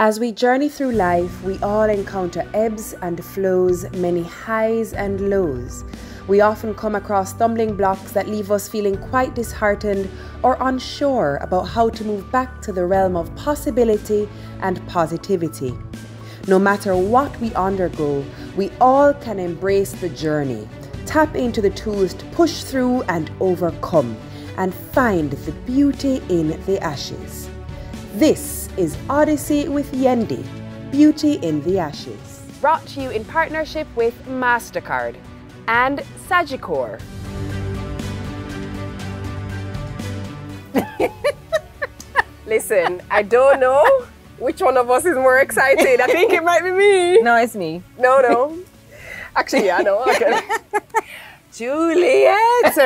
As we journey through life, we all encounter ebbs and flows, many highs and lows. We often come across stumbling blocks that leave us feeling quite disheartened or unsure about how to move back to the realm of possibility and positivity. No matter what we undergo, we all can embrace the journey, tap into the tools to push through and overcome, and find the beauty in the ashes. This is Odyssey with Yendi, Beauty in the Ashes. Brought to you in partnership with MasterCard and Sagicor. Listen, I don't know which one of us is more excited. I think it might be me. No, it's me. No, no. Actually, yeah, no. Okay. Juliet.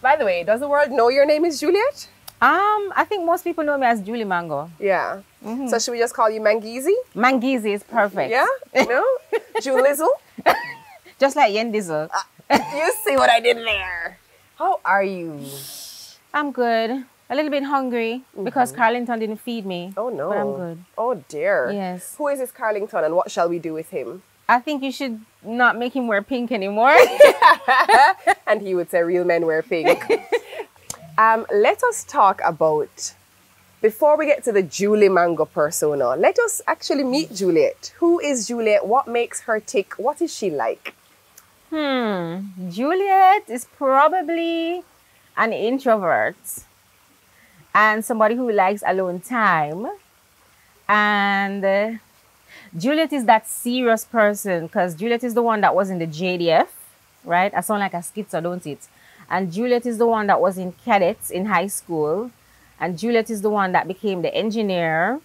By the way, does the world know your name is Juliet? Um, I think most people know me as Julie Mango. Yeah. Mm-hmm. So should we just call you Mangizi? Mangizi is perfect. Yeah? You No? Julizzle? Just like Yendizzle. Uh, you see what I did there. How are you? I'm good. A little bit hungry because mm-hmm. Carlington didn't feed me. Oh no. But I'm good. Oh dear. Yes. Who is this Carlington and what shall we do with him? I think you should not make him wear pink anymore. And he would say real men wear pink. um, let us talk about before we get to the Julie Mango persona, let us actually meet Juliet. Who is Juliet? What makes her tick? What is she like? hmm. Juliet is probably an introvert and somebody who likes alone time. And uh, Juliet is that serious person because Juliet is the one that was in the JDF, right? I sound like a schizo, don't it? And Juliet is the one that was in cadets in high school. And Juliet is the one that became the engineer.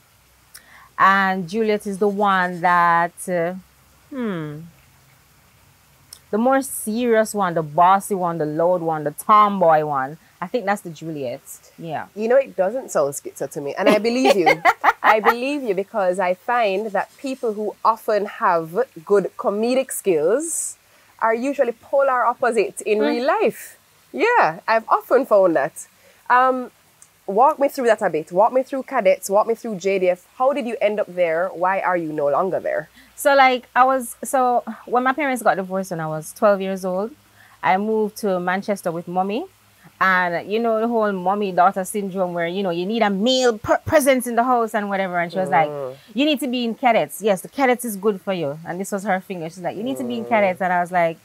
And Juliet is the one that, uh, hmm, the more serious one, the bossy one, the loud one, the tomboy one. I think that's the Juliet. Yeah. You know, it doesn't sound schizo to me. And I believe you. I believe you because I find that people who often have good comedic skills are usually polar opposites in real life. Yeah, I've often found that. Um, walk me through that a bit. Walk me through cadets, walk me through JDF. How did you end up there? Why are you no longer there? So like I was so when my parents got divorced when I was 12 years old, I moved to Manchester with mommy. And you know the whole mommy daughter syndrome where you know you need a male presence in the house and whatever and she was like you need to be in cadets. Yes, the cadets is good for you. And this was her finger. She's like you need to be in cadets and I was like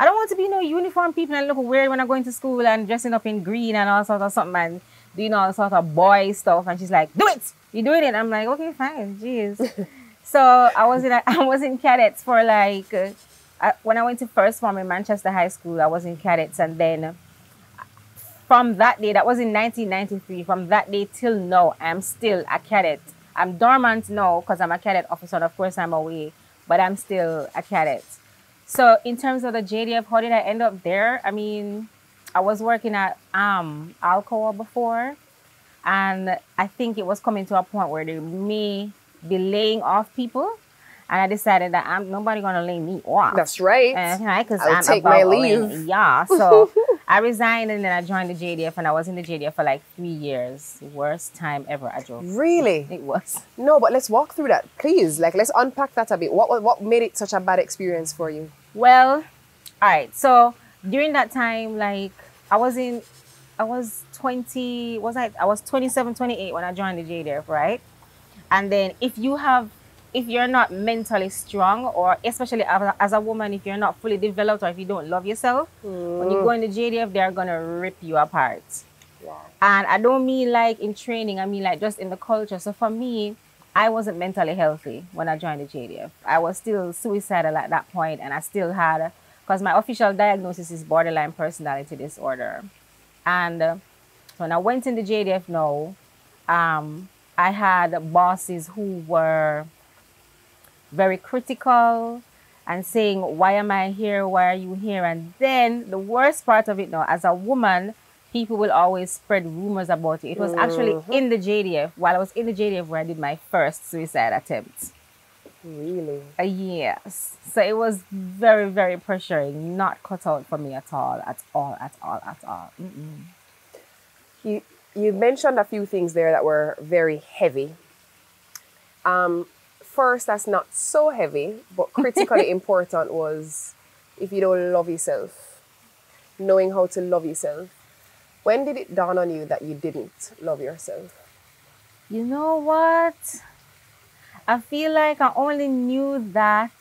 I don't want to be no uniform people and look weird when I'm going to school and dressing up in green and all sorts of something and doing all sorts of boy stuff. And she's like, do it. You're doing it? I'm like, okay, fine. Jeez. so I was in a, I was in cadets for like uh, I, when I went to first form in Manchester High School. I was in cadets, and then from that day, that was in 1993. From that day till now, I'm still a cadet. I'm dormant now because I'm a cadet officer. And of course, I'm away, but I'm still a cadet. So in terms of the JDF, how did I end up there? I mean, I was working at um Alcoa before, and I think it was coming to a point where they may be laying off people, and I decided that I'm nobody gonna lay me off. That's right. because I'll I'm take my leave. in- Yeah, so I resigned and then I joined the JDF, and I was in the JDF for like three years. Worst time ever, I drove. Really? It was. No, but let's walk through that, please. Like, let's unpack that a bit. What- what made it such a bad experience for you? Well, all right. So during that time, like I was in, I was 20, was I, I was 27, 28 when I joined the JDF, right? And then if you have, if you're not mentally strong, or especially as a, as a woman, if you're not fully developed or if you don't love yourself, when you go mm. in the JDF, they're going to rip you apart. Yeah. And I don't mean like in training, I mean like just in the culture. So for me, I wasn't mentally healthy when I joined the JDF. I was still suicidal at that point, and I still had, because my official diagnosis is borderline personality disorder. And uh, when I went in the JDF now, um, I had bosses who were very critical and saying, Why am I here? Why are you here? And then the worst part of it now, as a woman, people will always spread rumors about you. It was actually in the JDF, while I was in the JDF, where I did my first suicide attempt. Really? Uh, yes. So it was very, very pressuring, not cut out for me at all, at all, at all, at all. Mm-mm. You you mentioned a few things there that were very heavy. Um, first, that's not so heavy, but critically important was if you don't love yourself, knowing how to love yourself. When did it dawn on you that you didn't love yourself? You know what? I feel like I only knew that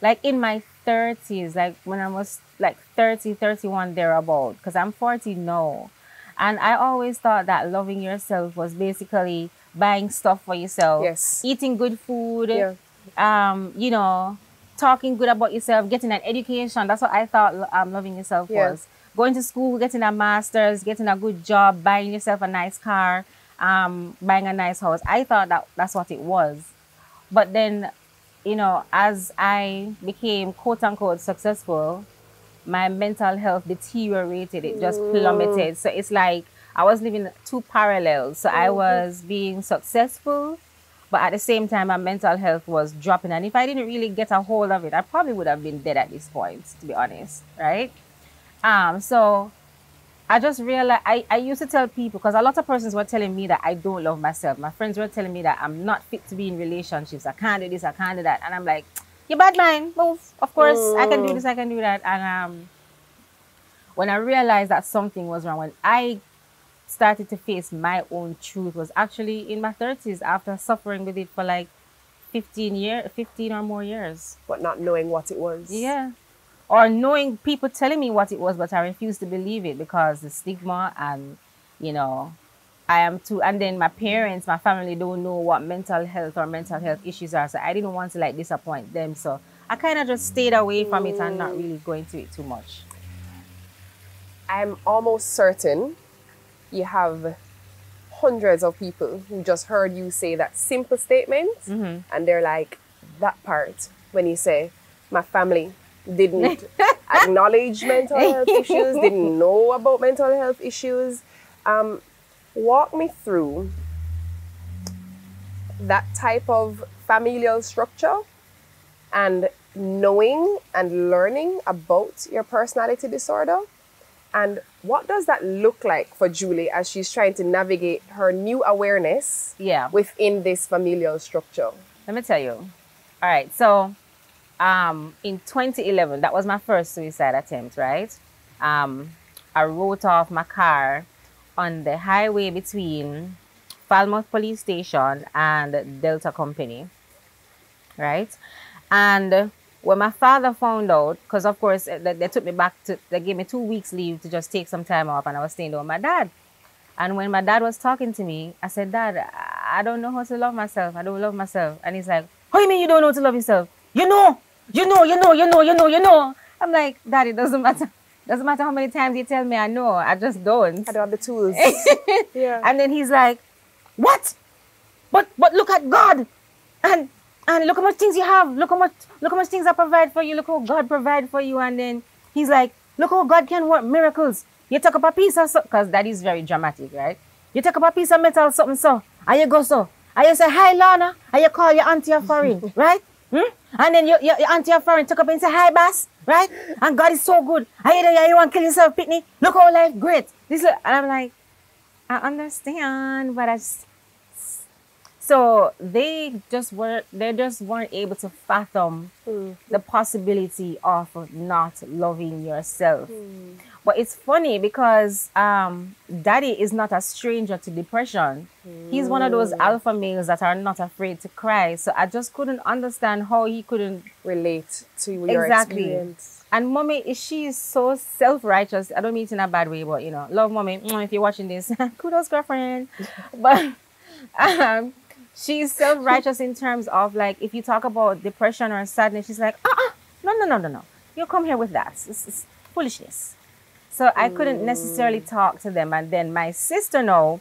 like in my 30s, like when I was like 30, 31, thereabout, because I'm 40 now. And I always thought that loving yourself was basically buying stuff for yourself, Yes. eating good food, Yeah. um, you know, talking good about yourself, getting an education. That's what I thought um, loving yourself Yeah. was. Going to school, getting a master's, getting a good job, buying yourself a nice car, um, buying a nice house. I thought that that's what it was. But then, you know, as I became quote unquote successful, my mental health deteriorated. It just plummeted. So it's like I was living two parallels. So I was being successful, but at the same time, my mental health was dropping. And if I didn't really get a hold of it, I probably would have been dead at this point, to be honest, right? Um, so I just realized I, I used to tell people because a lot of persons were telling me that I don't love myself. My friends were telling me that I'm not fit to be in relationships. I can't do this, I can't do that. And I'm like, you're bad mind, move. Of course, I can do this, I can do that. And um, when I realized that something was wrong, when I started to face my own truth was actually in my 30s after suffering with it for like 15 years, 15 or more years. But not knowing what it was. Yeah. Or knowing people telling me what it was, but I refused to believe it because the stigma and, you know, I am too. And then my parents, my family don't know what mental health or mental health issues are. So I didn't want to like disappoint them. So I kind of just stayed away from it and not really going to it too much. I'm almost certain you have hundreds of people who just heard you say that simple statement mm-hmm. and they're like, that part when you say, my family didn't acknowledge mental health issues, didn't know about mental health issues. Um, walk me through that type of familial structure and knowing and learning about your personality disorder and what does that look like for Julie as she's trying to navigate her new awareness Yeah. within this familial structure? Let me tell you. All right. So, um, in 2011, that was my first suicide attempt, right? Um, I wrote off my car on the highway between Falmouth Police Station and Delta Company, right? And when my father found out, because of course eh, they, they took me back to, they gave me two weeks leave to just take some time off, and I was staying with my dad. And when my dad was talking to me, I said, Dad, I- don't know how to love myself. I don't love myself. And he's like, How you mean you don't know how to love yourself? You know, you know, you know, you know, you know, you know. I'm like, Dad, it doesn't matter. Doesn't matter how many times you tell me I know. I just don't. I don't have the tools. yeah. And then he's like, What? But but look at God. And and look how much things you have. Look how much look how much things I provide for you. Look how God provide for you. And then he's like, Look how God can work miracles. You take up a piece of because that is very dramatic, right? You take up a piece of metal, something so, and you go so. And you say, Hi Lana, and you call your auntie a foreign, right? Hmm? And then your, your, your auntie a foreign took up and say, Hi boss, right? And God is so good. And you, there, you want to kill yourself, Pitney? Look how life great. This and I'm like, I understand, but I just so they just weren't they just weren't able to fathom the possibility of not loving yourself. But it's funny because um, daddy is not a stranger to depression. He's one of those alpha males that are not afraid to cry. So I just couldn't understand how he couldn't Relate to your Exactly. experience. and mommy, she is so self righteous. I don't mean it in a bad way, but you know, love mommy. Mm, If you're watching this, kudos, girlfriend. but um, she's self righteous in terms of like, if you talk about depression or sadness, she's like, uh uh no, no, no, no, no. You come here with that. It's, it's foolishness. So I couldn't necessarily talk to them. And then my sister, no,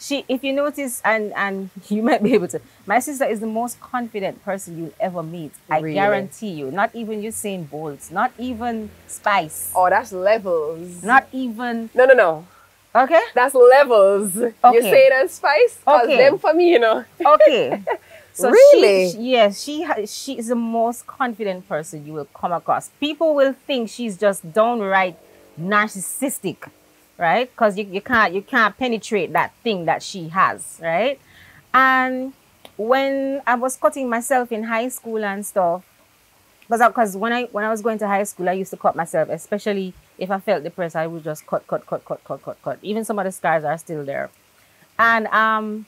she, if you notice, and and you might be able to, my sister is the most confident person you'll ever meet. I Really? guarantee you. Not even Usain Bolt, not even Spice, Oh, that's levels. not even no, no, no. okay, That's levels. You Okay. say that spice? Okay. them for me, you know. okay. So Really? she, she- yes, she she is the most confident person you will come across. People will think she's just downright narcissistic, right? Because you, you can't you can't penetrate that thing that she has, right? And when I was cutting myself in high school and stuff, because when I when I was going to high school, I used to cut myself, especially if I felt depressed. I would just cut, cut, cut, cut, cut, cut, cut. Even some of the scars are still there. And um,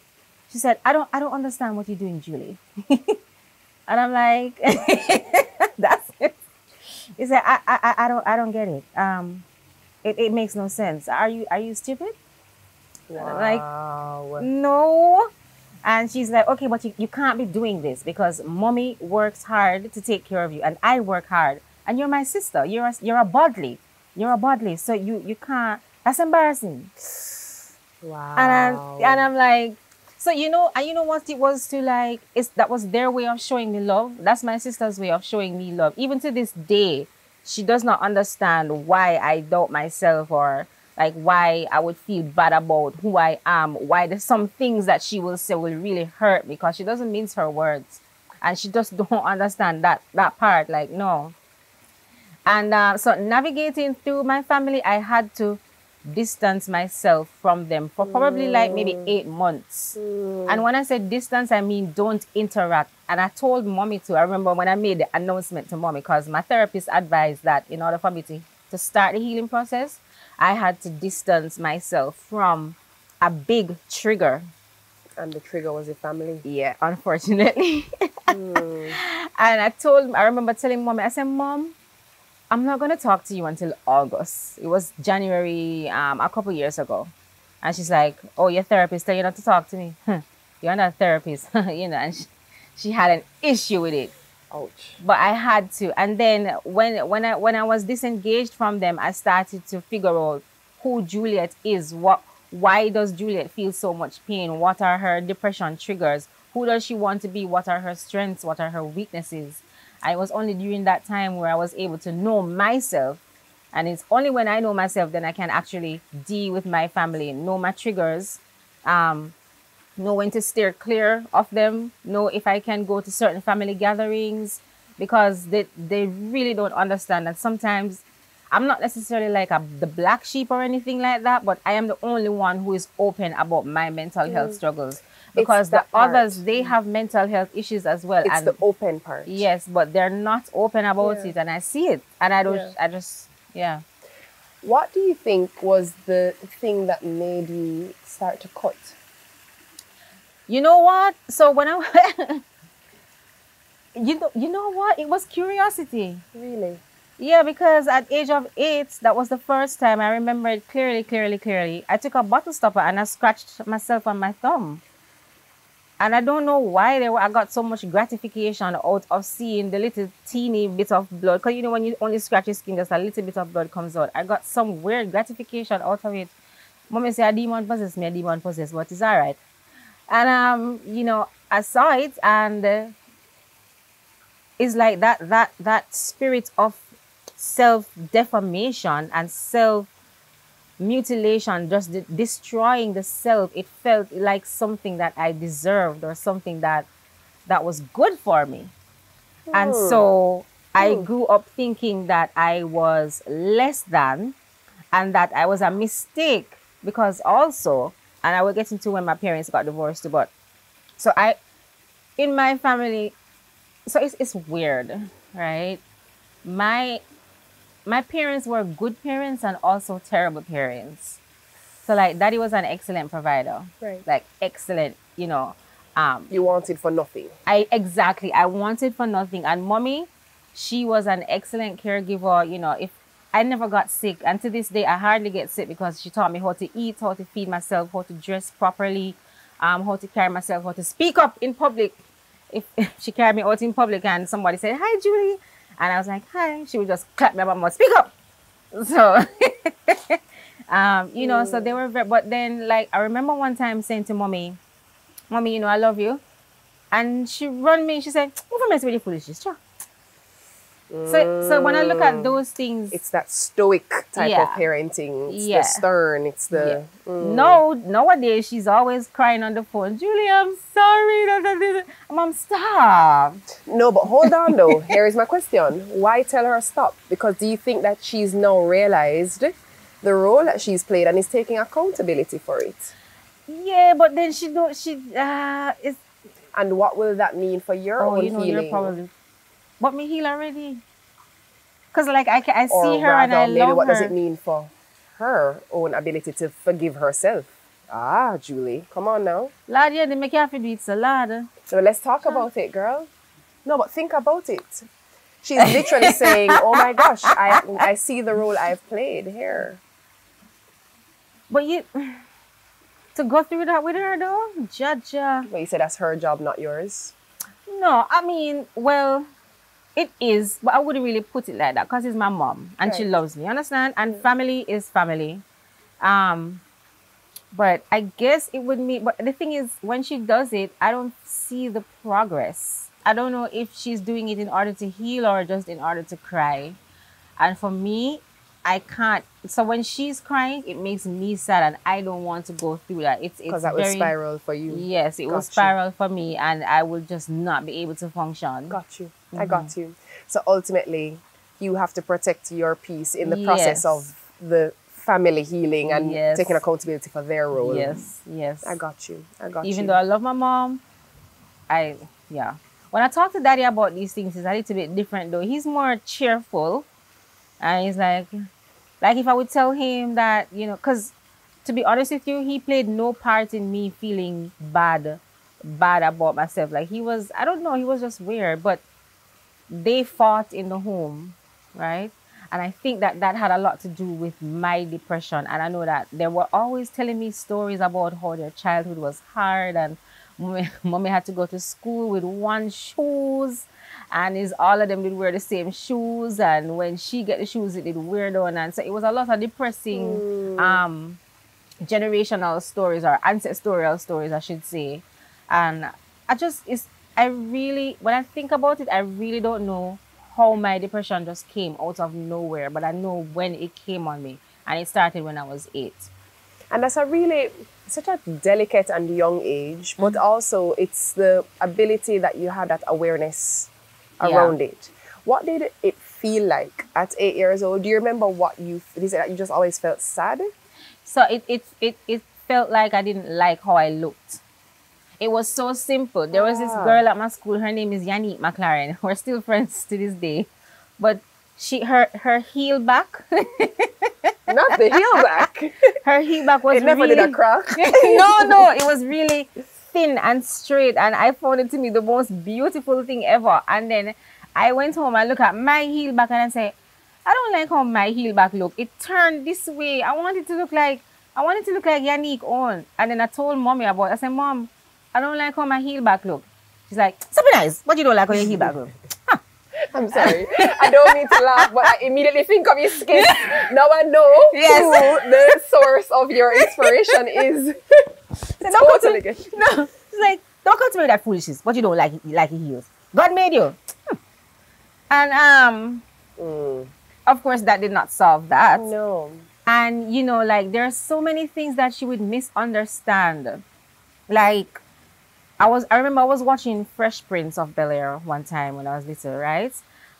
she said, "I don't, I don't understand what you're doing, Julie." and I'm like, "That's it." He said, I, "I, I don't, I don't get it. Um, it, it makes no sense. Are you, are you stupid?" Wow. Like, no. And she's like, okay, but you, you can't be doing this because mommy works hard to take care of you and I work hard. And you're my sister. You're a, you're a Bodley. You're a Bodley. So you, you can't, that's embarrassing. wow. And I'm, and I'm like, so you know, and you know what it was to like, it's, that was their way of showing me love. That's my sister's way of showing me love. Even to this day, she does not understand why I doubt myself or like why I would feel bad about who I am, why there's some things that she will say will really hurt because she doesn't mince her words. And she just don't understand that that part. Like, no. And uh, so navigating through my family, I had to distance myself from them for probably like maybe mm. eight months. Mm. And when I said distance, I mean don't interact. And I told mommy to, I remember when I made the announcement to mommy, because my therapist advised that in order for me to, to start the healing process, I had to distance myself from a big trigger. and the trigger was your family. Yeah, unfortunately. Mm. and I told, I remember telling mom, I said, Mom, I'm not going to talk to you until August. It was January, um, a couple years ago. And she's like, Oh, your therapist tell you not to talk to me. You're not a therapist, you know. And she, she had an issue with it Ouch. but I had to. And then when when I when I was disengaged from them, I started to figure out who Juliet is. What why does Juliet feel so much pain? What are her depression triggers? Who does she want to be? What are her strengths? What are her weaknesses? I was only during that time where I was able to know myself. And it's only when I know myself then I can actually deal with my family, know my triggers, um, know when to steer clear of them, know if I can go to certain family gatherings because they, they really don't understand. And sometimes I'm not necessarily like a, the black sheep or anything like that, but I am the only one who is open about my mental health struggles because the part. others they mm. have mental health issues as well. It's and the open part. yes, but they're not open about Yeah. it, and I see it, and I don't. Yeah. I just yeah. What do you think was the thing that made you start to cut? You know what? So when I, you know, you know what? It was curiosity. Really? Yeah, because at age of eight, that was the first time I remember it clearly, clearly, clearly. I took a bottle stopper and I scratched myself on my thumb. And I don't know why there were, I got so much gratification out of seeing the little teeny bit of blood. Because you know, when you only scratch your skin, just a little bit of blood comes out. I got some weird gratification out of it. Mommy say a demon possessed me, a demon possessed, but it's all right. And um, you know, I saw it, and uh, it's like that that that spirit of self defamation and self mutilation, just de- destroying the self. It felt like something that I deserved or something that that was good for me. And hmm. so I hmm. grew up thinking that I was less than and that I was a mistake because also, and I will get into when my parents got divorced but so I, in my family, so it's, it's weird, right? My, my parents were good parents and also terrible parents. So like daddy was an excellent provider, Right. like excellent, you know, um, You wanted for nothing. I exactly. I wanted for nothing. And mommy, she was an excellent caregiver. You know, if I never got sick, and to this day, I hardly get sick because she taught me how to eat, how to feed myself, how to dress properly, um, how to carry myself, how to speak up in public. If, if she carried me out in public and somebody said, "Hi, Julie," and I was like, "Hi," she would just clap me my mouth, "Speak up." So, um, you know, so they were. Very, but then, like, I remember one time saying to mommy, "Mommy, you know, I love you." And she run me, she said, Move from really foolishness, sure. So, so when I look at those things, It's that stoic type Yeah. of parenting. It's Yeah. the stern. It's the. mm. no, nowadays she's always crying on the phone, Julie, I'm sorry. da, da, da, da." Mom, stop. No, but hold on though. Here is my question. Why tell her stop? Because do you think that she's now realized the role that she's played and is taking accountability for it? Yeah, but then she don't, she, uh, it's, And what will that mean for your oh, own you know, healing? But me heal already. Cause like I, I see or her and rather, I maybe love what her. does it mean for her own ability to forgive herself? Ah, Julie, come on now. Lad, yeah, they make you have to do it, so lad. So let's talk about it, girl. No, but think about it. She's literally saying, "Oh my gosh, I I see the role I've played here." But you to go through that with her though, judge. Uh, But you said that's her job, not yours. no, I mean, well, it is, but I wouldn't really put it like that because it's my mom and she loves me. Understand? And family is family. Um, but I guess it would mean. But the thing is, when she does it, I don't see the progress. I don't know if she's doing it in order to heal or just in order to cry. And for me, I can't. So when she's crying, it makes me sad, and I don't want to go through that. It's it's Because that very, spiral for you. Yes, it will Got you. spiral for me, and I will just not be able to function. Got you. I Mm-hmm. got you. So ultimately, you have to protect your peace in the process of the family healing and Yes. taking accountability for their role. Yes, yes. I got you. I got you. Even though I love my mom, I yeah. When I talk to daddy about these things, it's a little bit different though. He's more cheerful, and he's like, like if I would tell him that you know, because to be honest with you, he played no part in me feeling bad, bad about myself. Like he was, I don't know, he was just weird. But they fought in the home, right? And I think that that had a lot to do with my depression. And I know that they were always telling me stories about how their childhood was hard and mommy, mommy had to go to school with one shoes and is all of them did wear the same shoes. And when she get the shoes it did wear on and so it was a lot of depressing um generational stories or ancestral stories I should say. And I just is I really when I think about it I really don't know how my depression just came out of nowhere. But I know when it came on me. And it started when I was eight. And that's a really such a delicate and young age, but Mm-hmm. also it's the ability that you have that awareness Yeah. around it. What did it feel like at eight years old? Do you remember what you is it that you just always felt sad? So it, it it it felt like I didn't like how I looked. It was so simple. There was this Ah. girl at my school. Her name is Yannick McLaren. We're still friends to this day, but she her her heel back, Not the heel back. her heel back was it never really, did a crack. no, no, it was really thin and straight, and I found it to be the most beautiful thing ever. And then I went home and looked at my heel back and I said, I don't like how my heel back look. It turned this way. I want it to look like I want it to look like Yannick on. And then I told mommy about. it. I said, Mom, I don't like how my heel back look. She's like, Something nice, but you don't like how your heel back look. I'm sorry. I don't mean to laugh, but I immediately think of your skin. Now I know Yes. who the source of your inspiration is. Don't come to. No, she's like, don't come to me with that foolishness. But you don't like like heels. God made you. Hmm. And um, Mm. of course, that did not solve that. No. And you know, like there are so many things that she would misunderstand. Like I was I remember I was watching Fresh Prince of Bel Air one time when I was little, right?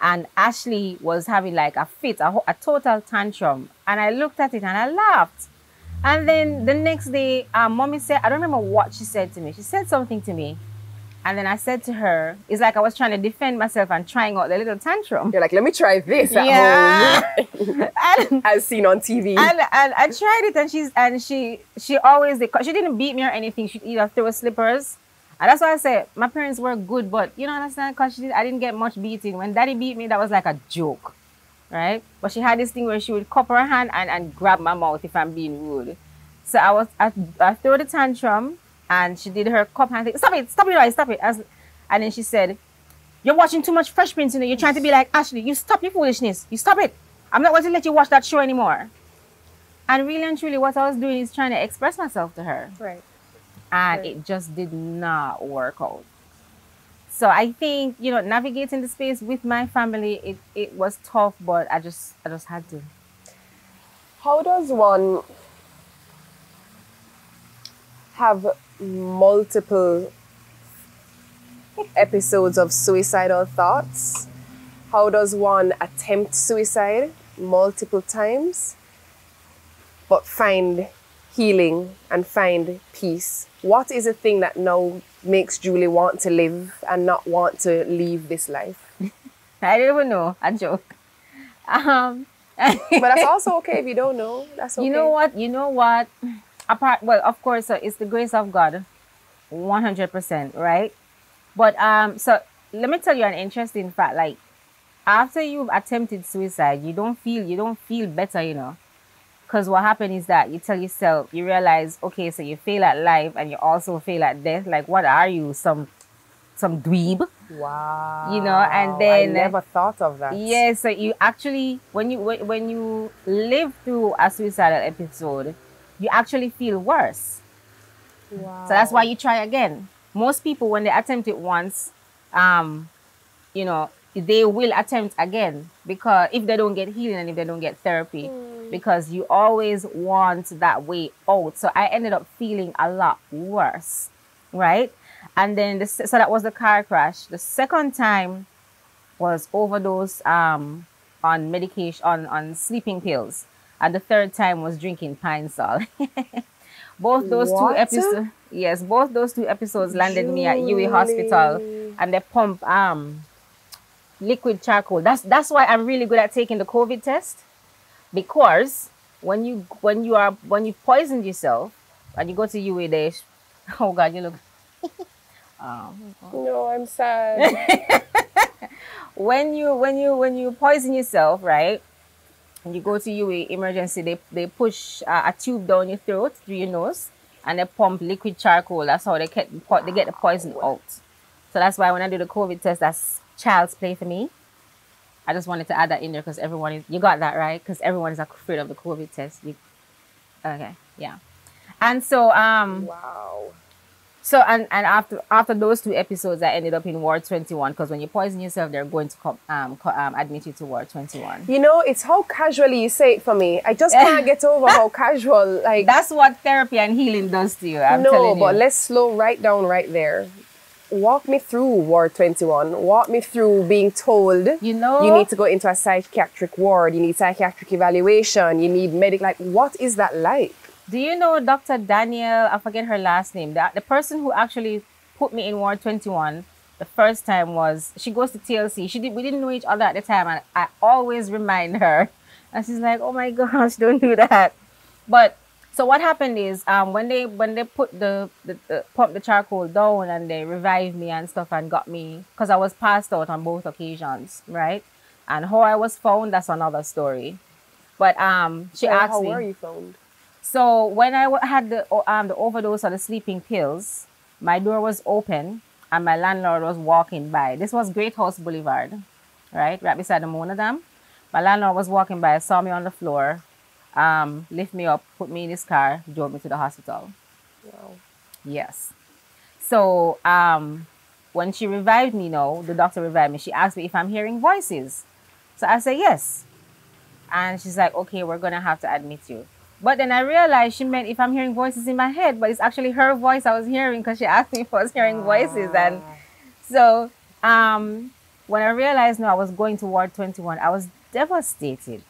And Ashley was having like a fit, a, a total tantrum. And I looked at it and I laughed. And then the next day, um, mommy said, I don't remember what she said to me. She said something to me. And then I said to her, it's like I was trying to defend myself and trying out the little tantrum. You're like, let me try this at Yeah. home. and, As seen on TV. and and I tried it, and she's and she she always did- she didn't beat me or anything. She either threw slippers, and that's why I said my parents were good, but you know what understand because she did, I didn't get much beating. When daddy beat me, that was like a joke, right? But she had this thing where she would cup her hand and, and grab my mouth if I'm being rude. So I was I, I threw the tantrum, and she did her cup hand thing. Stop it! Stop it! Right, stop it! As, and then she said, "You're watching too much Fresh Prince, you know. You're trying to be like Ashley. You stop your foolishness. You stop it. I'm not going to let you watch that show anymore." And really and truly, what I was doing is trying to express myself to her, right. and Right. it just did not work out. So I think you know, navigating the space with my family, it, it was tough, but I just I just had to. How does one have multiple episodes of suicidal thoughts? How does one attempt suicide multiple times but find healing and find peace, what is the thing that now makes Julie want to live and not want to leave this life? I don't even know. A joke. Um, but that's also okay if you don't know. That's okay. You know what? You know what? Apart, well, of course, uh, it's the grace of God, one hundred percent, right? But um, so let me tell you an interesting fact. Like, after you've attempted suicide, you don't feel you don't feel better, you know. Because what happened is that you tell yourself, you realize, okay, so you fail at life and you also fail at death. Like, what are you? Some some dweeb? Wow. You know, and then I never thought of that. Yeah, so you actually when you when, when you live through a suicidal episode, you actually feel worse. Wow. So that's why you try again. Most people when they attempt it once, um, you know, they will attempt again because if they don't get healing and if they don't get therapy, Mm. Because you always want that way out. So I ended up feeling a lot worse, right? And then the, so that was the car crash. The second time was overdose um on medication on on sleeping pills, and the third time was drinking Pine-Sol. both those What? two episodes, yes, both those two episodes landed me at UA Hospital, and they pump um liquid charcoal. That's that's why I'm really good at taking the COVID test because when you when you are when you poisoned yourself and you go to UA, they oh god, you look. um, No, I'm sad. when you when you when you poison yourself, right? And you go to UA emergency, they they push uh, a tube down your throat through your nose, and they pump liquid charcoal. That's how they get they get the poison out. So that's why when I do the COVID test, that's child's play for me. I just wanted to add that in there because everyone is you got that right because everyone is afraid of the COVID test. You, okay, yeah, and so um. wow. So and, and after after those two episodes, I ended up in Ward Twenty One because when you poison yourself, they're going to co- um, co- um admit you to Ward Twenty One. You know, it's how casually you say it for me. I just can't get over how casual. Like That's what therapy and healing does to you. I'm no, telling you. but let's slow right down right there. Walk me through Ward 21. Walk me through being told You know- you need to go into a psychiatric ward. You need psychiatric evaluation. You need medic. Like, what is that like? Do you know Dr. Danielle? I forget her last name. The, the person who actually put me in Ward 21 the first time was she goes to TLC. She did, we didn't know each other at the time, and I always remind her, and she's like, "Oh my gosh, don't do that." But so what happened is, um, when they when they put the, the, the pump the charcoal down and they revived me and stuff and got me because I was passed out on both occasions, right? And how I was found, that's another story. But um, she Well, asked how me. were you found? So when I had the um the overdose of the sleeping pills, my door was open and my landlord was walking by. This was Great House Boulevard, right, right beside the Mona Dam. My landlord was walking by, saw me on the floor, um, lift me up, put me in his car, drove me to the hospital. Wow. Yes. So um, when she revived me, no, the doctor revived me. She asked me if I'm hearing voices. So I said yes. And she's like, okay, we're gonna have to admit you. But then I realized she meant if I'm hearing voices in my head, but it's actually her voice I was hearing because she asked me if I was hearing voices. And so um, when I realized no, I was going to Ward 21, I was devastated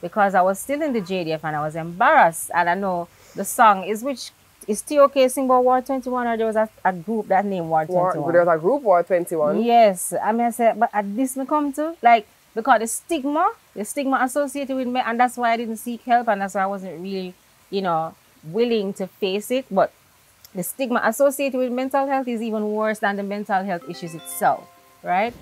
because I was still in the JDF and I was embarrassed. And I know the song is which is still okay sing about Ward 21 or there was a, a group that named Ward Ward, 21. there was a group Ward 21. Yes, I mean, I said, but at this me come to like because the stigma, the stigma associated with me, and that's why I didn't seek help, and that's why I wasn't really, you know, willing to face it. But the stigma associated with mental health is even worse than the mental health issues itself, right?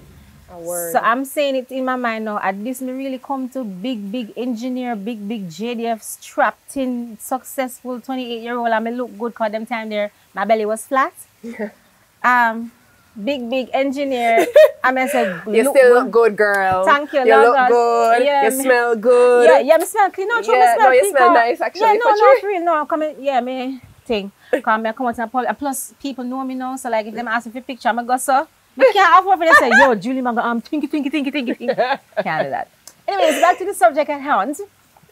A. So I'm saying it in my mind now. At this, me really come to big, big engineer, big, big JDF, strapped in, successful 28 year old. I me look good cause them time there, my belly was flat. um, big, big engineer. I mean, I said, you look still good. look good, girl. Thank you, You look God. good. Yeah, you me- smell good. Yeah, yeah, me smell clean. No, true, Yeah, me smell no, you clean, smell nice, actually, Yeah, no, no, for real. No, I'm coming. Yeah, me thing. Come, me come out and pub- and plus people know me now. So like, if them ask me for picture, I'm go so. Me can't for them say, yo, Julie, man, go um, twinky, twinky, twinky, twinky, twinky. Can't do that. Anyways, back to the subject at hand.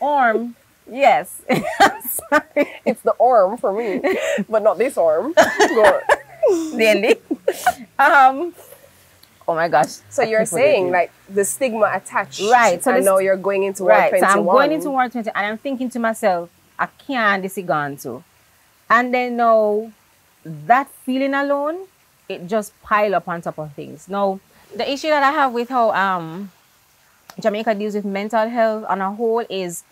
Orm. Yes. Sorry. It's the arm for me, but not this arm. Go. Really? Um. Oh my gosh. So you're saying like the stigma attached, Right, so and this- now you're going into right. 21. So I'm going into Ward 20 and I'm thinking to myself, I can't this is gone to. And then now that feeling alone, it just pile up on top of things. Now, the issue that I have with how um Jamaica deals with mental health on a whole is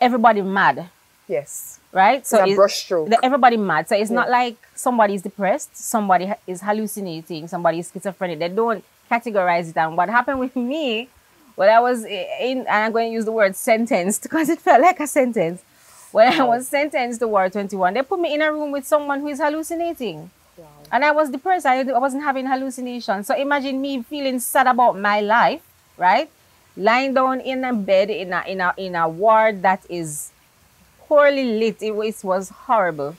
everybody mad, Yes. right? So a it's- brushstroke. everybody mad. So it's not Yeah. like somebody's depressed, somebody is hallucinating, somebody is schizophrenic. They don't categorize it. And what happened with me, well, I was in, and I'm going to use the word sentenced because it felt like a sentence. When I was sentenced to Ward 21, they put me in a room with someone who is hallucinating. And I was depressed. I, I wasn't having hallucinations. So imagine me feeling sad about my life, right? Lying down in a bed in a in a in a ward that is poorly lit. It was, it was horrible.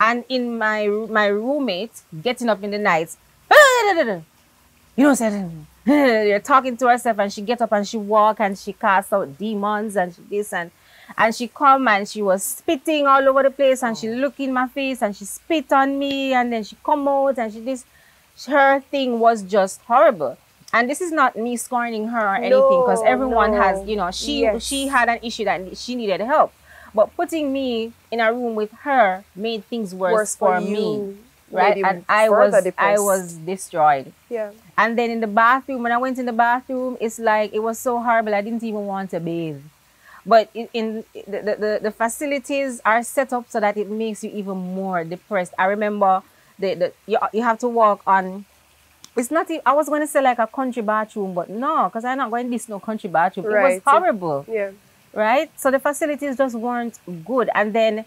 And in my my roommate getting up in the night, you know, said you're talking to herself, and she get up and she walk and she cast out demons and this and and she come and she was spitting all over the place and she look in my face and she spit on me and then she come out and she this her thing was just horrible. And this is not me scorning her or anything because No, everyone no. has, you know, she Yes. she had an issue that she needed help. But putting me in a room with her made things worse, Worse for, for me. Right? And I was further I was destroyed. Yeah. And then in the bathroom, when I went in the bathroom, it's like it was so horrible. I didn't even want to bathe. But in, in the, the, the, facilities are set up so that it makes you even more depressed. I remember the, the you, you have to walk on. It's not. I was going to say like a country bathroom, but no, because I'm not going to this no country bathroom. It was horrible Yeah. right? So the facilities just weren't good. And then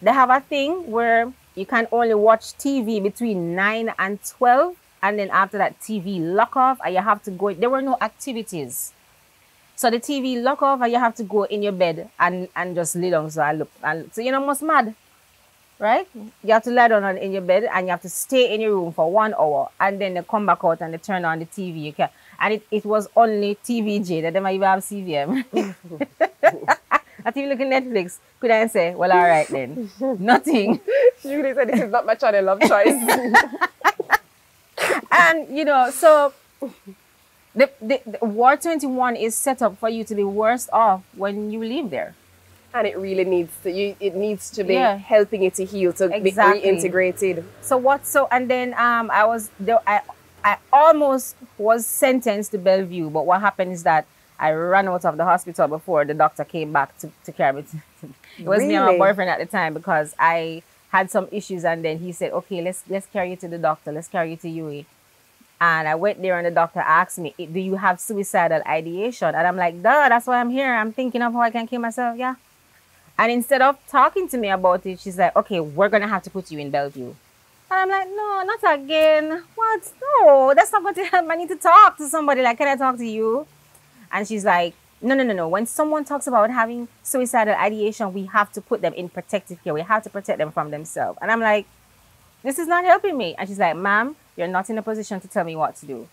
they have a thing where you can only watch TV between 9 and 12. And then after that, TV lock off and you have to go. There were no activities. So the TV lock off and you have to go in your bed and, and just lay down. So I look. And, so you're almost mad. Right? You have to lie down on- in your bed and you have to stay in your room for one hour. And then they come back out and they turn on the TV. You can, and it, it was only TVJ. that They didn't even have CVM. Not even looking Netflix. Could I say, well, all right then. Nothing. Julie said this is not my channel of choice. And, you know, so the, the, the Ward 21 is set up for you to be worse off when you leave there. and it really needs to you it needs to be Yeah. helping it to heal to Exactly. be reintegrated. So what? So and then um, I was there. I I almost was sentenced to Bellevue, but what happened is that I ran out of the hospital before the doctor came back to, to carry me. To, it was me and my boyfriend at the time because I had some issues, and then he said, "Okay, let's let's carry you to the doctor. Let's carry you to UE." And I went there, and the doctor asked me, "Do you have suicidal ideation?" And I'm like, "Duh, that's why I'm here. I'm thinking of how I can kill myself." Yeah. And instead of talking to me about it, she's like, okay, we're going to have to put you in Bellevue. And I'm like, no, not again. What? No, that's not going to help. I need to talk to somebody. Like, can I talk to you? And she's like, no, no, no, no. When someone talks about having suicidal ideation, we have to put them in protective care. We have to protect them from themselves. And I'm like, this is not helping me. And she's like, ma'am, you're not in a position to tell me what to do.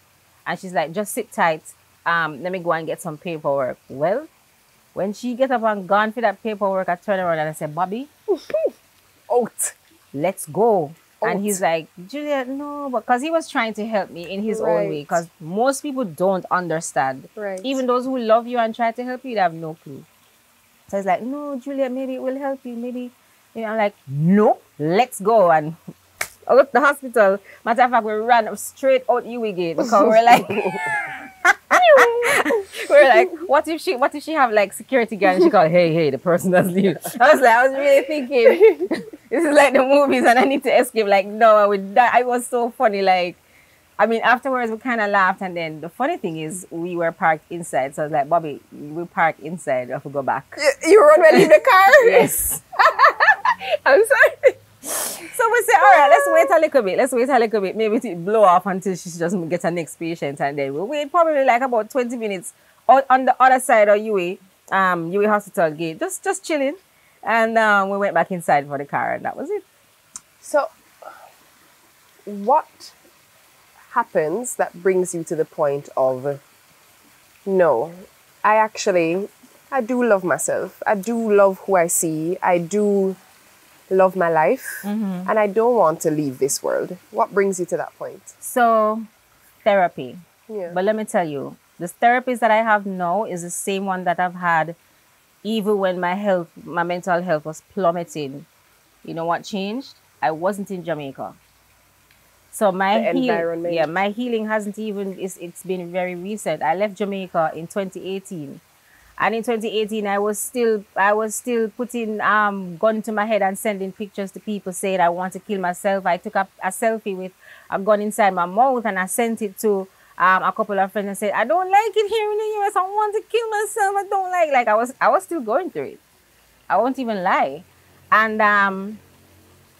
And she's like, just sit tight. Um, let me go and get some paperwork. Well, when she get up and gone for that paperwork, I turn around and I said, Bobby, Out. let's go. Out. And he's like, Juliet, no, because he was trying to help me in his own way. Because most people don't understand. Right. Even those who love you and try to help you, they have no clue. So he's like, no, Juliet, maybe it will help you. Maybe, you know, I'm like, no, let's go. And I go the hospital. Matter of fact, we ran straight out UE gate because we're like, we're like, what if she, what if she have like security guard and she called, hey, hey, the person that's leaving. I was like, I was really thinking, this is like the movies and I need to escape. Like, no, I would die. I was so funny. Like, I mean, afterwards we kind of laughed, and then the funny thing is we were parked inside. So I was like, Bobby, we park inside. We have to go back. You, you run when leave the car? Yes. I'm sorry. So we say, all right, let's wait a little bit. Let's wait a little bit. Maybe to blow off until she just get her next patient, and then we'll wait probably like about twenty minutes on, on the other side of UE, um, UE Hospital gate, just just chilling, and um, we went back inside for the car, and that was it. So what happens that brings you to the point of no, I actually I do love myself. I do love who I see. I do love my life Mm-hmm. and I don't want to leave this world. What brings you to that point? So, therapy. Yeah. But let me tell you, the therapist that I have now is the same one that I've had even when my health, my mental health was plummeting, you know what changed? I wasn't in Jamaica. So my The heal- environment. yeah, my healing hasn't even it's, it's been very recent. I left Jamaica in 2018. And in 2018 I was still I was still putting um gun to my head and sending pictures to people saying I want to kill myself. I took a, a selfie with a gun inside my mouth and I sent it to um, a couple of friends and said, I don't like it here in the US. I want to kill myself. I don't like like I was I was still going through it. I won't even lie. And um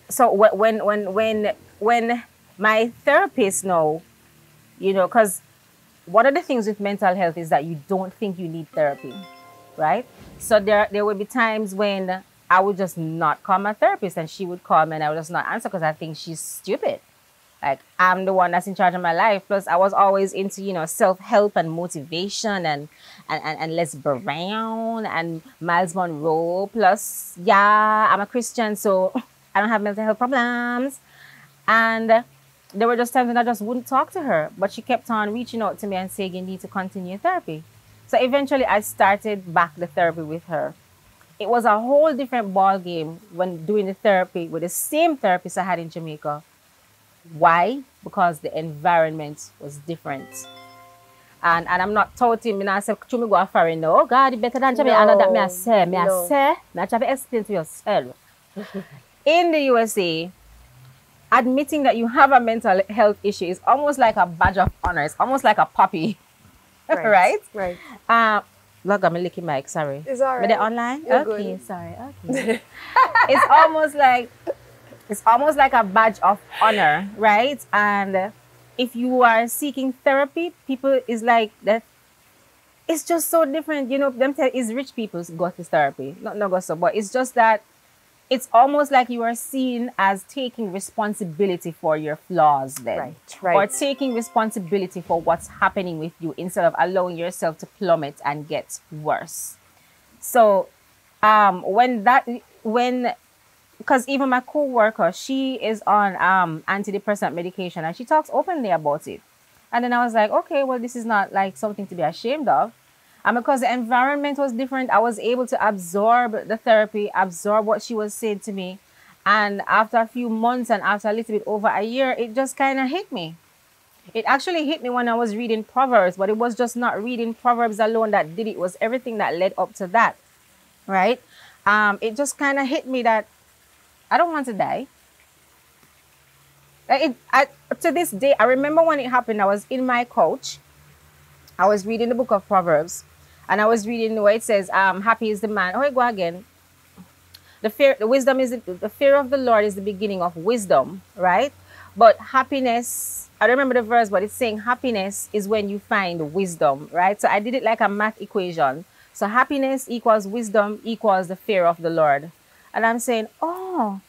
so when when when when my therapist know, you know, because one of the things with mental health is that you don't think you need therapy, right? So there there would be times when I would just not call my therapist, and she would call me, and I would just not answer because I think she's stupid. Like I'm the one that's in charge of my life. Plus, I was always into you know self help and motivation and and and, and Les Brown and Myles Munroe. Plus, yeah, I'm a Christian, so I don't have mental health problems. And there were just times when I just wouldn't talk to her, but she kept on reaching out to me and saying, You need to continue therapy. So eventually I started back the therapy with her. It was a whole different ball game when doing the therapy with the same therapist I had in Jamaica. Why? Because the environment was different. And and I'm not touting me now say to me go a foreign no oh, God better than Jamaica. I know that me I say, me I say, me I try to explain to yourself. in the USA, admitting that you have a mental health issue is almost like a badge of honor. It's almost like a puppy. right? Right. Uh, look, I'm licking mic, sorry. It's all right. But they right. online? You're okay, good. sorry. Okay. it's almost like it's almost like a badge of honor, right? And if you are seeking therapy, people is like that. It's just so different, you know. Them tell is rich people go to therapy, not no go so, but it's just that it's almost like you are seen as taking responsibility for your flaws then. Right, or taking responsibility for what's happening with you instead of allowing yourself to plummet and get worse. So um when that when because even my co-worker she is on um antidepressant medication and she talks openly about it. And then i was like okay well this is not like something to be ashamed of and because the environment was different, I was able to absorb the therapy, absorb what she was saying to me. And after a few months and after a little bit over a year, it just kind of hit me. It actually hit me when I was reading Proverbs, but it was just not reading Proverbs alone that did it. It was everything that led up to that, right? Um, it just kind of hit me that I don't want to die. It, I, to this day, I remember when it happened, I was in my couch. I was reading the book of Proverbs, and I was reading where it says, um, "Happy is the man." Oh, wait, go again. The fear, the wisdom is the, the fear of the Lord is the beginning of wisdom, right? But happiness, I don't remember the verse, but it's saying happiness is when you find wisdom, right? So I did it like a math equation. So happiness equals wisdom equals the fear of the Lord, and I'm saying, oh,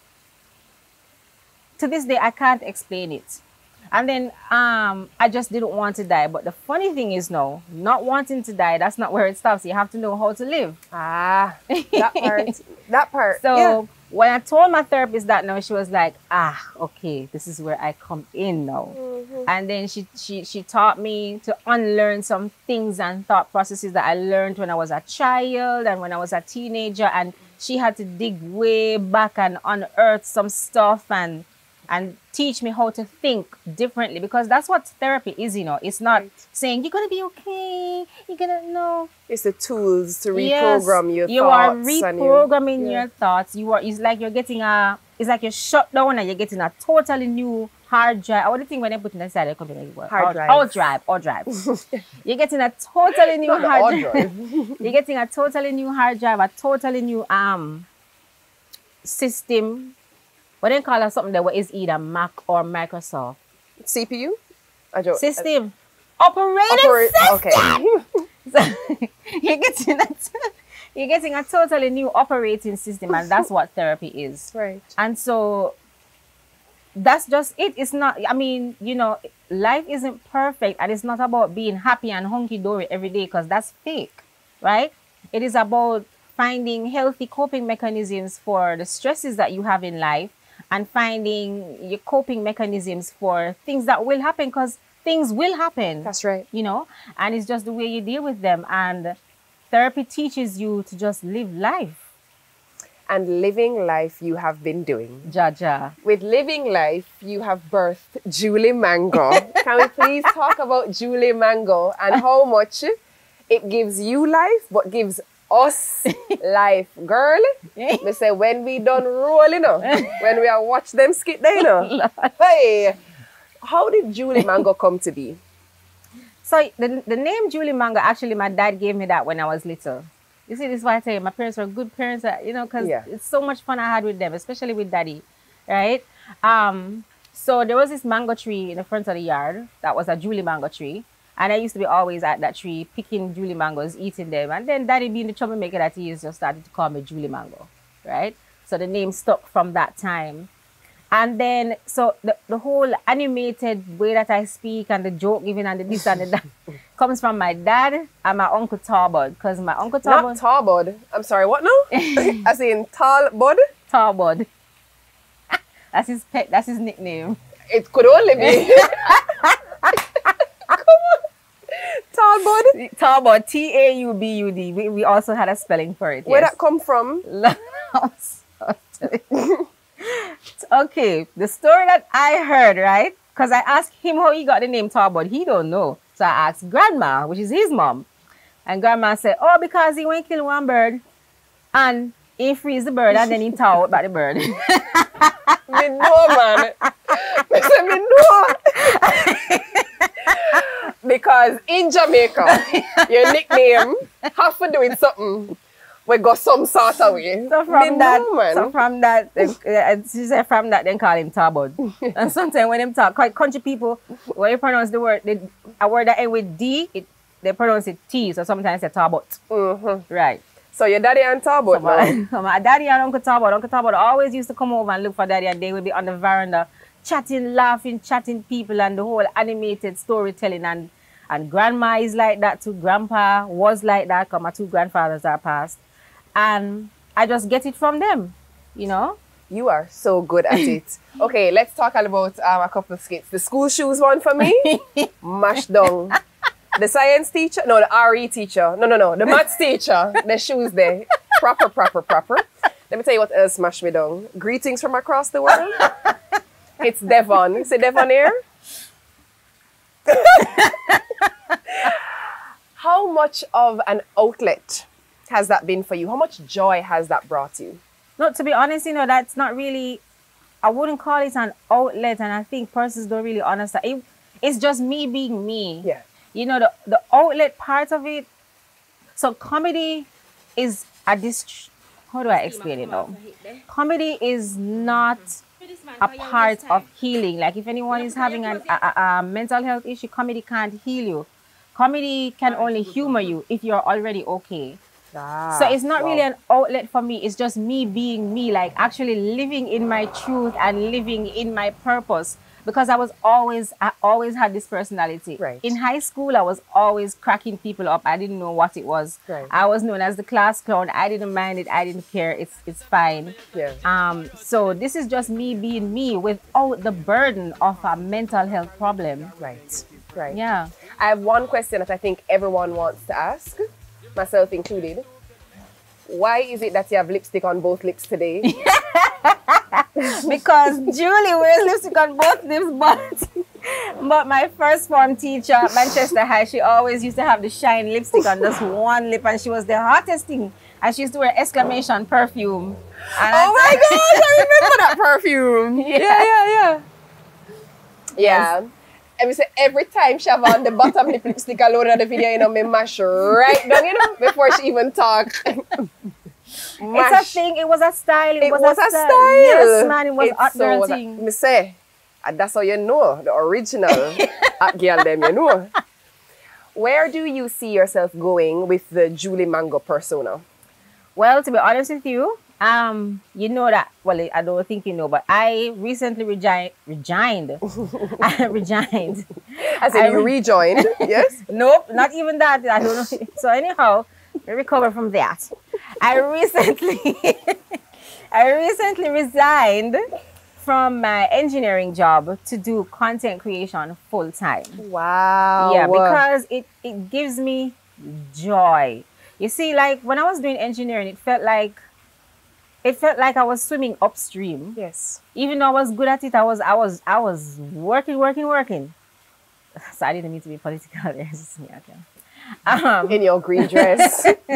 to this day I can't explain it. And then um, I just didn't want to die. But the funny thing is, no, not wanting to die, that's not where it stops. You have to know how to live. Ah, that part. that part. So yeah. when I told my therapist that now, she was like, ah, okay, this is where I come in now. And then she, she, she taught me to unlearn some things and thought processes that I learned when I was a child and when I was a teenager. And she had to dig way back and unearth some stuff and and teach me how to think differently because that's what therapy is, you know. It's not Right. saying you're gonna be okay, you're gonna no. It's the tools to Yes, reprogram your thoughts. you are and you- reprogramming yeah. your thoughts. You are. It's like you're getting a. It's like you're shut down and you're getting a totally new hard drive. I you think when they put it inside the computer? What? Hard Hard- drive. Hard drive. Hard drive. you're getting a totally new Not the hard hard drive. you're getting a totally new hard drive, a totally new um system. What they call it something that is either Mac or Microsoft CPU? I don't. system. Uh, operating Operate- system. okay. So, you're getting a you're getting a totally new operating system, and that's what therapy is. right. And so that's just it. It's not. I mean, you know, life isn't perfect, and it's not about being happy and hunky dory every day because that's fake, right? It is about finding healthy coping mechanisms for the stresses that you have in life, and finding your coping mechanisms for things that will happen because things will happen That's right. you know and it's just the way you deal with them and therapy teaches you to just live life. And living life you have been doing. Jaja. With living life, you have birthed Julie Mango. Can we please talk about Julie Mango and how much it gives you life, but gives us life, girl. Me say when we done rolling up, when we are watch them skit there, you know. hey, how did Julie Mango come to be? So the, the name Julie Mango, actually my dad gave me that when I was little. You see, this is why I tell you, my parents were good parents, uh, you know, because Yeah. it's so much fun I had with them, especially with daddy, right? Um, so there was this mango tree in the front of the yard that was a Julie mango tree. And I used to be always at that tree picking Julie mangoes, eating them. And then daddy being the troublemaker that he is, just started to call me Julie Mango, right? So the name stuck from that time. And then, so the, the whole animated way that I speak and the joke giving and the this and the that comes from my dad and my uncle Tarbod. Because my uncle Not Tarbod. I'm sorry, what now? As in tall bud? Tarbod, that's his pet, that's his nickname. It could only be. Come on. Tall bud. Tarbod, T A U B U D. We, we also had a spelling for it. Where yes. that come from? okay, the story that I heard, right? Because I asked him how he got the name Tarbod. He don't know. So I asked grandma, which is his mom. And grandma said, oh, because he went kill one bird and he freeze the bird and then he tell about the bird. me know, man. Me say me know. because in Jamaica, your nickname have to do with something. We got some sort of way. So from that, know, so from that, uh, uh, she said from that, then call him Tarbod. and sometimes when them talk, quite country people, when you pronounce the word, the, a word that end with D, it, they pronounce it T. So sometimes they Tarbot. Mhm. Right. So your daddy and Talbot So my, so my daddy and Uncle Tarbot, Uncle Tarbot always used to come over and look for daddy, and they would be on the veranda chatting, laughing, chatting people, and the whole animated storytelling. And and grandma is like that too. Grandpa was like that because my two grandfathers are passed, and I just get it from them, you know. You are so good at it. Okay, let's talk about um, a couple of skits. The school shoes one for me, mash down. The science teacher, no, the RE teacher, no, no, no, the maths teacher, the shoes there, proper, proper, proper. Let me tell you what else smashed me down. Greetings from across the world. It's Devon. See Devon here? How much of an outlet has that been for you? How much joy has that brought you? No, to be honest, you know, that's not really, I wouldn't call it an outlet. And I think persons don't really understand. It, it's just me being me. Yeah. You know, the, the outlet part of it. So comedy is a dist- how do I explain it now? Comedy is not a part of healing. Like if anyone is having an, a, a, a mental health issue, comedy can't heal you. Comedy can only humor you if you're already okay. So it's not really an outlet for me. It's just me being me, like actually living in my truth and living in my purpose. Because I was always, I always had this personality. Right. In high school, I was always cracking people up. I didn't know what it was. Right. I was known as the class clown. I didn't mind it. I didn't care. It's it's fine. Yeah. Um. So this is just me being me without the burden of a mental health problem. Right. Right. Yeah. I have one question that I think everyone wants to ask, myself included. Why is it that you have lipstick on both lips today? because Julie wears lipstick on both lips, but but my first form teacher at Manchester High, she always used to have the shine lipstick on just one lip, and she was the hottest thing. And she used to wear exclamation perfume. And oh my gosh, I remember that perfume. Yeah, yeah, yeah. Yeah. yeah. And we say every time she have on the bottom lip lipstick alone in the video, you know, me mash right down, you know, before she even talk. It's a thing. It was a style. It, It was, a style. Yes, man. It was It's hot so was a- thing. Me say, and that's how you know the original hot girl them, you know. Where do you see yourself going with the Julie Mango persona? Well, to be honest with you, um, you know that. Well, I don't think you know, but I recently regi- regined. I regined. As in I you re- rejoined, yes? Nope, not even that. I don't know. So anyhow, we recover from that. I recently, I recently resigned from my engineering job to do content creation full time. Wow. Yeah, because it, it gives me joy. You see, like when I was doing engineering, it felt like it felt like I was swimming upstream. Yes. Even though I was good at it, I was I was I was working, working, working. So I didn't mean to be political there. It's just me, okay. Um, In your green dress.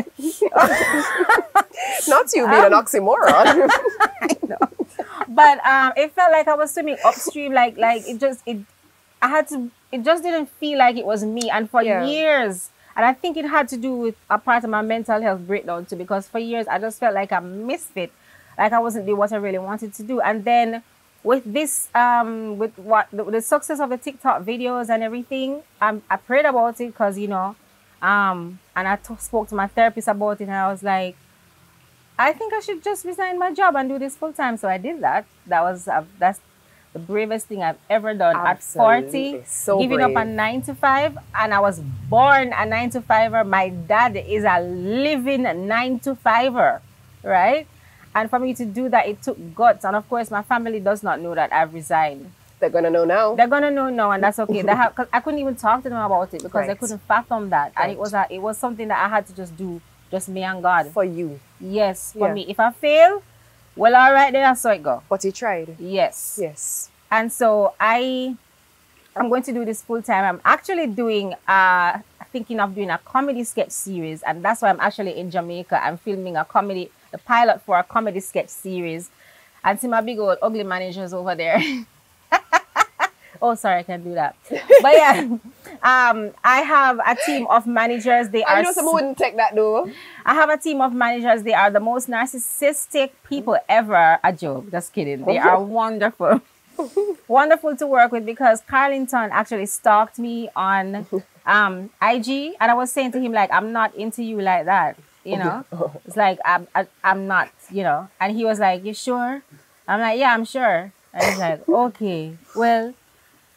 Not you being an Um, oxymoron. but um, it felt like I was swimming upstream. Like like it just it. I had to. It just didn't feel like it was me. And for Yeah. years, and I think it had to do with a part of my mental health breakdown too. Because for years, I just felt like a misfit, like I wasn't doing what I really wanted to do. And then with this, um, with what the, the success of the TikTok videos and everything, um, I prayed about it because you know, um, and I spoke to my therapist about it, and I was like. I think I should just resign my job and do this full time. So I did that. That was uh, that's the bravest thing I've ever done Absolutely. at 40. So giving up a nine to five, and I was born a nine to fiver. My dad is a living nine to fiver, right? And for me to do that, it took guts. And of course, my family does not know that I've resigned. They're gonna know now. They're gonna know now, and that's okay. They have, cause I couldn't even talk to them about it because they couldn't fathom that, and it was a, it was something that I had to just do, just me and God. For you. Yes, for Yeah. me. If I fail, well, all right, then I saw it go. But you tried. Yes. Yes. And so I, I'm going to do this full time. I'm actually doing, uh, thinking of doing a comedy sketch series, and that's why I'm actually in Jamaica. I'm filming a comedy, the pilot for a comedy sketch series, and see my big old ugly managers over there. oh, sorry, I can't do that. But yeah, um, I have a team of managers. They I are I know someone wouldn't take that though. I have a team of managers. They are the most narcissistic people ever. A joke. Just kidding. They are wonderful. wonderful to work with because Carlington actually stalked me on um, IG, and I was saying to him like, "I'm not into you like that." You know, it's like I'm I, I'm not. You know, and he was like, "You sure?" I'm like, "Yeah, I'm sure." And he's like, "Okay, well,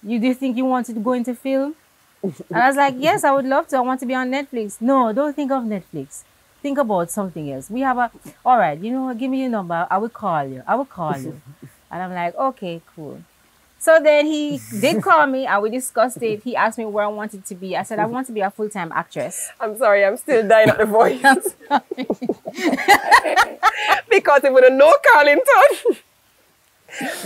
you do think you wanted to go into film?" And I was like, yes, I would love to. I want to be on Netflix. No, don't think of Netflix. Think about something else. We have a, all right, you know what? Give me your number. I will call you. I will call you. and I'm like, okay, cool. So then he did call me and we discussed it. He asked me where I wanted to be. I said, I want to be a full time actress. I'm sorry, I'm still dying at the voice. because if we don't know Carlington,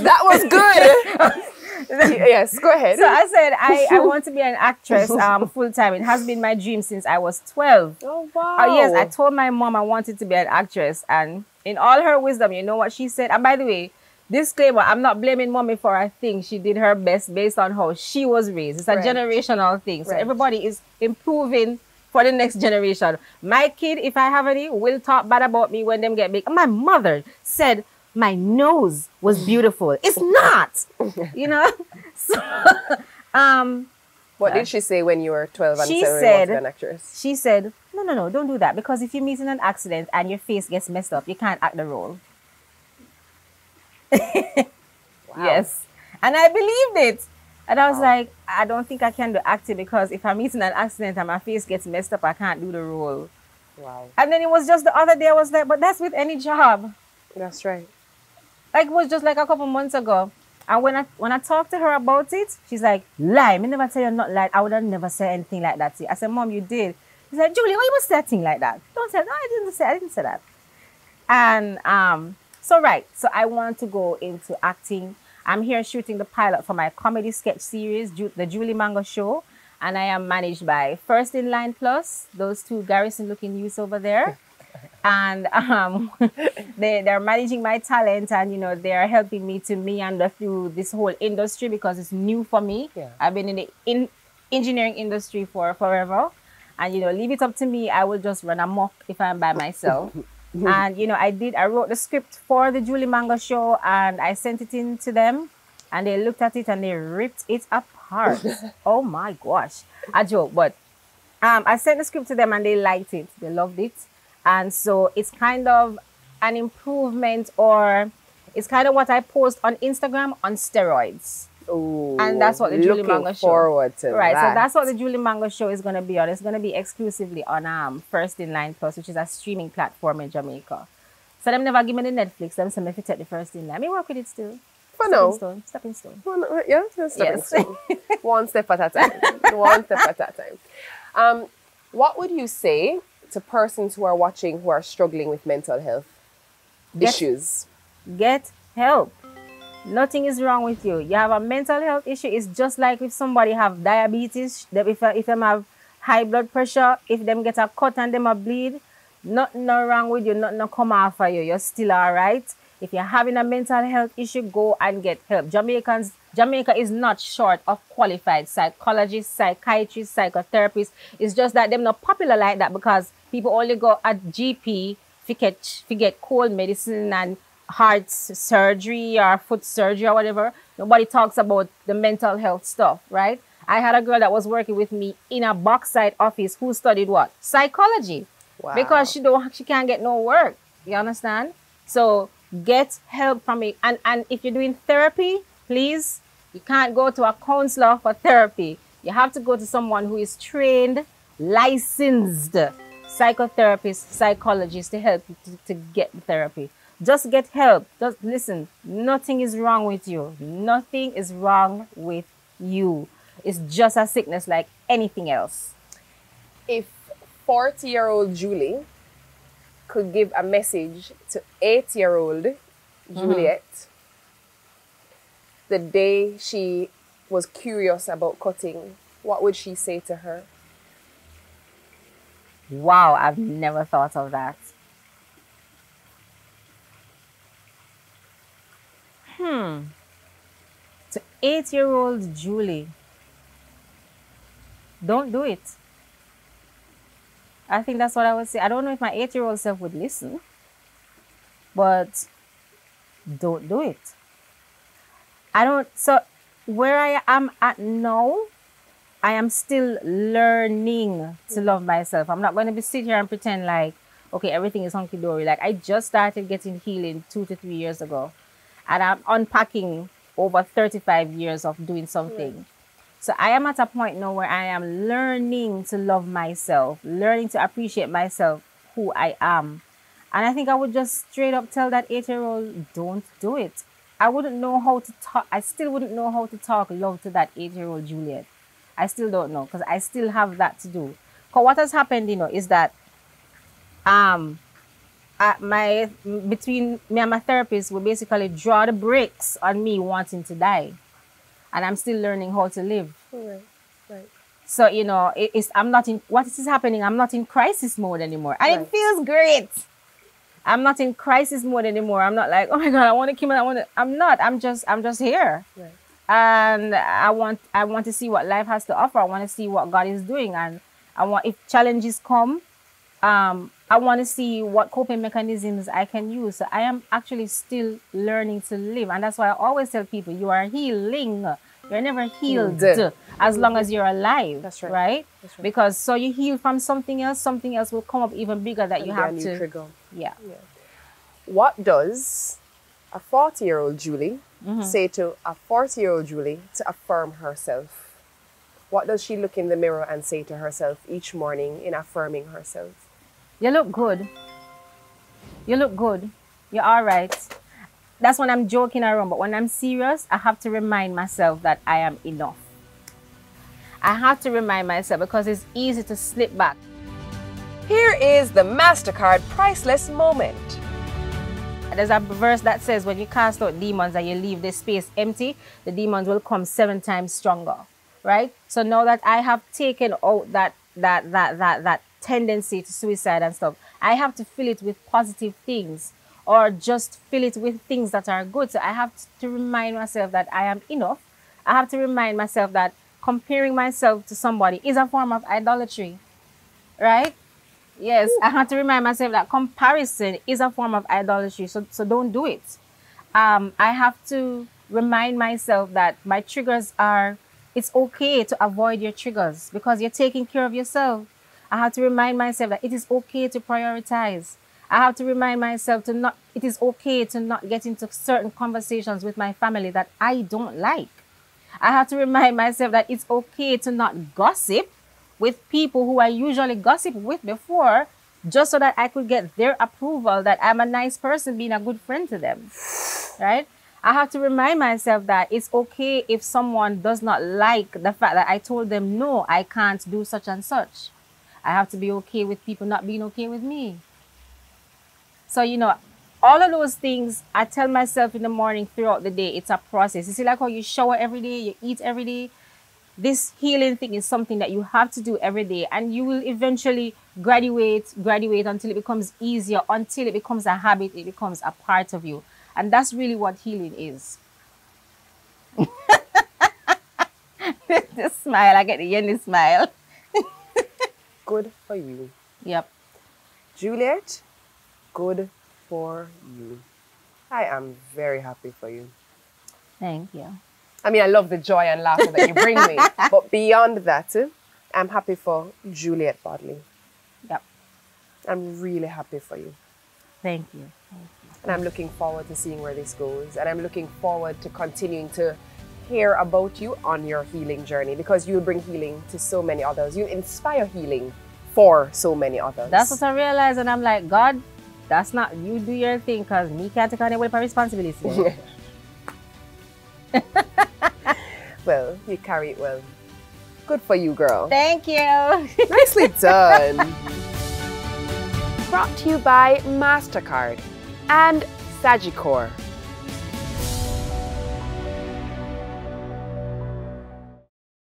that was good. yes, go ahead. So I said, I, I want to be an actress um, full time. It has been my dream since I was 12. oh wow. Oh yes, I told my mom I wanted to be an actress, and in all her wisdom, you know what she said. And by the way, disclaimer: I'm not blaming mommy for a thing. She did her best based on how she was raised. It's a Right. generational thing, so Right. everybody is improving for the next generation. My kid, if I have any, will talk bad about me when them get big. My mother said my nose was beautiful. It's not, you know. So, um, what did she say when you were 12 and She said, "We to be an actress? she said, No, no, no, don't do that because if you meet in an accident and your face gets messed up, you can't act the role. Yes. And I believed it. And I was like, I don't think I can do acting because if I'm in an accident and my face gets messed up, I can't do the role. Wow. And then it was just the other day, I was like, but that's with any job. That's right. Like it was just like a couple months ago. And when I when I talked to her about it, she's like, lie. Me never tell you not lie. I would have never said anything like that to you. I said, Mom, you did. She's like, Julie, why you must say a thing like that? Don't say, no, I didn't say, I didn't say that. And um, so right, so I want to go into acting. I'm here shooting the pilot for my comedy sketch series, Ju- the Julie Mango Show, and I am managed by First in Line Plus, those two Garrison-looking youths over there, and um, they they're managing my talent, and you know they're helping me to meander through this whole industry because it's new for me. Yeah. I've been in the in engineering industry for forever, and you know leave it up to me. I will just run amok if I'm by myself. and you know, I did. I wrote the script for the Julie Mango show, and I sent it in to them, and they looked at it and they ripped it apart. oh my gosh, a joke, but um, I sent the script to them and they liked it. They loved it, and so it's kind of an improvement, or it's kind of what I post on Instagram on steroids. Ooh, And that's what the Julie Mango show- forward to Right, that. so that's what the Julie Mango show is going to be on. It's going to be exclusively on um First in Line Plus, which is a streaming platform in Jamaica. So them never give me the Netflix. Them say if you take the First in Line. Me work with it still. For now. stone. Stepping stone. Well, yeah, stepping Yes. stone. One step at a time. One step at a time. Um, what would you say to persons who are watching who are struggling with mental health Get- issues? get help. Nothing is wrong with you. You have a mental health issue. It's just like if somebody have diabetes, if if them have high blood pressure, if them get a cut and them a bleed, nothing no wrong with you. Nothing no come after you. You're still alright. If you're having a mental health issue, go and get help. Jamaicans, Jamaica is not short of qualified psychologists, psychiatrists, psychotherapists. It's just that them not popular like that because people only go at GP to get, to get cold medicine and heart surgery or foot surgery or whatever. Nobody talks about the mental health stuff, right? I had a girl that was working with me in a Boxside office who studied what? Psychology. Wow. Because she don't she can't get no work. You understand? So get help from it. And and if you're doing therapy, please, you can't go to a counselor for therapy. You have to go to someone who is trained, licensed psychotherapist, psychologist to help you to, to get therapy. Just get help. Just listen. Nothing is wrong with you. Nothing is wrong with you. It's just a sickness like anything else. if 40 year old Julie could give a message to 8 year old mm-hmm. Juliet the day she was curious about cutting, what would she say to her? Wow, I've never thought of that. Hmm. To eight year old Julie, don't do it. I think that's what I would say. I don't know if my eight year old self would listen, but don't do it. I don't, so where I am at now, I am still learning to love myself. I'm not going to be sit here and pretend like, okay, everything is hunky dory. Like I just started getting healing two to three years ago, and I'm unpacking over 35 years of doing something. So I am at a point now where I am learning to love myself, learning to appreciate myself, who I am. And I think I would just straight up tell that eight year old, don't do it. I wouldn't know how to talk. I still wouldn't know how to talk love to that eight year old Juliet. I still don't know because I still have that to do. Because what has happened, you know, is that um, uh, my between me and my therapist, we basically draw the brakes on me wanting to die, and I'm still learning how to live. Right, right. So you know, it, it's I'm not in what is happening. I'm not in crisis mode anymore, and Right. it feels great. I'm not in crisis mode anymore. I'm not like, oh my god, I want to kill. I want to. I'm not. I'm just. I'm just here, Right. And I want. I want to see what life has to offer. I want to see what God is doing, and I want. If challenges come, um, I want to see what coping mechanisms I can use. So I am actually still learning to live, and that's why I always tell people, you are healing. You're never healed as long as you're alive. That's right. Right? That's right. Because so you heal from something else, something else will come up even bigger that you And a have to. trigger. Yeah. What does a 40 year old Julie Mm-hmm. say to a 40 year old Julie to affirm herself? What does she look in the mirror and say to herself each morning in affirming herself? You look good. You look good. You're all right. That's when I'm joking around, but when I'm serious, I have to remind myself that I am enough. I have to remind myself because it's easy to slip back. Here is the MasterCard priceless moment. There's a verse that says when you cast out demons and you leave the space empty, the demons will come seven times stronger. Right? So now that I have taken out that that that that that tendency to suicide and stuff, I have to fill it with positive things or just fill it with things that are good. So I have to remind myself that I am enough. I have to remind myself that comparing myself to somebody is a form of idolatry. Right? Yes, I have to remind myself that comparison is a form of idolatry. So, so don't do it. Um, I have to remind myself that my triggers are, it's okay to avoid your triggers because you're taking care of yourself. I have to remind myself that it is okay to prioritize. I have to remind myself to not, it is okay to not get into certain conversations with my family that I don't like. I have to remind myself that it's okay to not gossip with people who I usually gossip with before, just so that I could get their approval that I'm a nice person, being a good friend to them. Right? I have to remind myself that it's okay if someone does not like the fact that I told them, no, I can't do such and such. I have to be okay with people not being okay with me. So, you know, all of those things I tell myself in the morning throughout the day, it's a process. You see, like how you shower every day, you eat every day. This healing thing is something that you have to do every day, and you will eventually graduate, graduate until it becomes easier, until it becomes a habit, it becomes a part of you. And that's really what healing is. Just smile, I get the Yendi smile. Good for you. Yep. Juliet, good for you. I am very happy for you. Thank you. I mean, I love the joy and laughter that you bring me. But beyond that, I'm happy for Juliet Bodley. Yep. I'm really happy for you. Thank you. Thank you. And I'm looking forward to seeing where this goes. And I'm looking forward to continuing to hear about you on your healing journey because you'll bring healing to so many others. You inspire healing for so many others. That's what I realized, and I'm like, God, that's not you do your thing because me can't take on any responsibility. well, you carry it well. Good for you, girl. Thank you. Nicely done. Brought to you by MasterCard and Sagicor.